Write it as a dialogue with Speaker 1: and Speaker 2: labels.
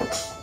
Speaker 1: Bye.